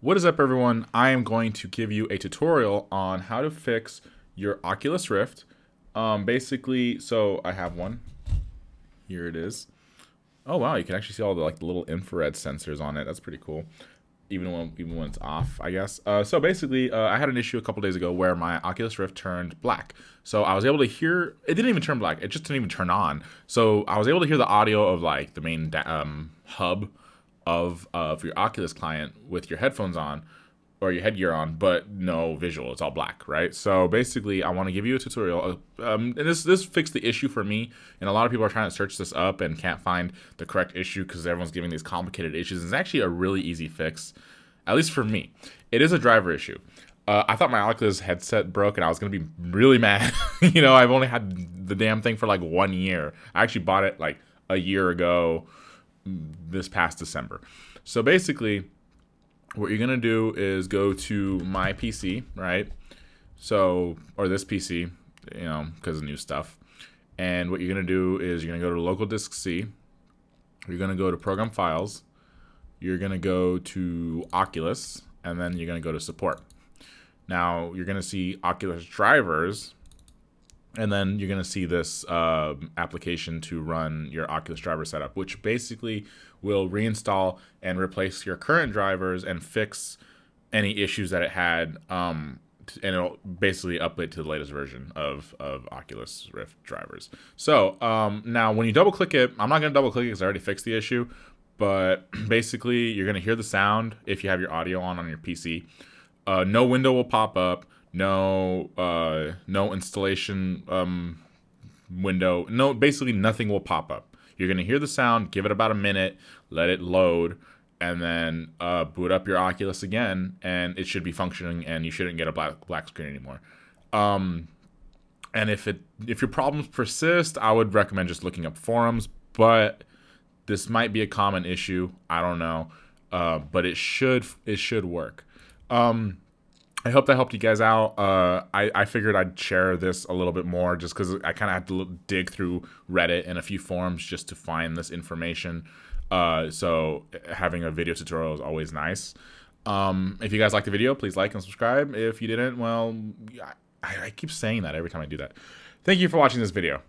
What is up everyone? I am going to give you a tutorial on how to fix your Oculus Rift. Um, basically, so I have one. Here it is. Oh wow, you can actually see all the like little infrared sensors on it. That's pretty cool. Even when even when it's off, I guess. Uh, so basically, uh, I had an issue a couple days ago where my Oculus Rift turned black. So I was able to hear. It didn't even turn black. It just didn't even turn on. So I was able to hear the audio of like the main um, hub of of your Oculus client with your headphones on or your headgear on, but no visual. It's all black, right? So basically, I want to give you a tutorial. Uh, um, and this this fixed the issue for me. And a lot of people are trying to search this up and can't find the correct issue because everyone's giving these complicated issues. It's actually a really easy fix, at least for me. It is a driver issue. Uh, I thought my Oculus headset broke and I was gonna be really mad. you know, I've only had the damn thing for like one year. I actually bought it like a year ago this past December. So basically, what you're gonna do is go to my PC, right? So, or this PC, you know, because of new stuff. And what you're gonna do is you're gonna go to local disk C. You're gonna go to program files. You're gonna go to Oculus, and then you're gonna go to support. Now you're gonna see Oculus drivers, and then you're going to see this uh, application to run your Oculus driver setup, which basically will reinstall and replace your current drivers and fix any issues that it had. Um, and it'll basically update to the latest version of, of Oculus Rift drivers. So um, now when you double click it, I'm not going to double click it because I already fixed the issue. But basically, you're going to hear the sound if you have your audio on on your PC. Uh, no window will pop up no uh, no installation um, window. No, basically nothing will pop up. You're gonna hear the sound. Give it about a minute. Let it load, and then uh, boot up your Oculus again, and it should be functioning, and you shouldn't get a black black screen anymore. Um, and if it if your problems persist, I would recommend just looking up forums. But this might be a common issue. I don't know, uh, but it should it should work. Um, I hope that helped you guys out. Uh, I, I figured I'd share this a little bit more just because I kind of had to look, dig through Reddit and a few forums just to find this information. Uh, so having a video tutorial is always nice. Um, if you guys liked the video, please like and subscribe. If you didn't, well, I, I keep saying that every time I do that. Thank you for watching this video.